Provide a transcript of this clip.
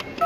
you